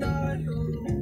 I who